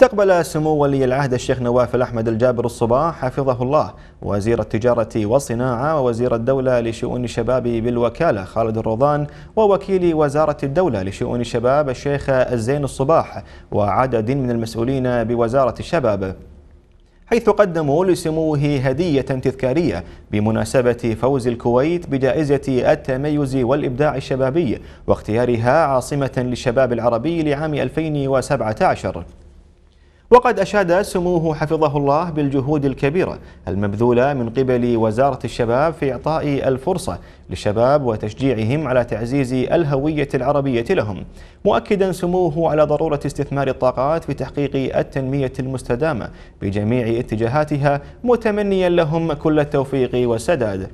استقبل سمو ولي العهد الشيخ نواف الأحمد الجابر الصباح حفظه الله. وزير التجارة والصناعة ووزير الدولة لشؤون الشباب بالوكالة خالد الروضان ووكيل وزارة الدولة لشؤون الشباب الشيخ الزين الصباح وعدد من المسؤولين بوزارة الشباب. حيث قدموا لسموه هدية تذكارية بمناسبة فوز الكويت بجائزة التميز والإبداع الشبابي واختيارها عاصمة للشباب العربي لعام 2017 وقد أشاد سموه حفظه الله بالجهود الكبيرة المبذولة من قبل وزارة الشباب في إعطاء الفرصة للشباب وتشجيعهم على تعزيز الهوية العربية لهم. مؤكدا سموه على ضرورة استثمار الطاقات في تحقيق التنمية المستدامة بجميع اتجاهاتها متمنيا لهم كل التوفيق والسداد.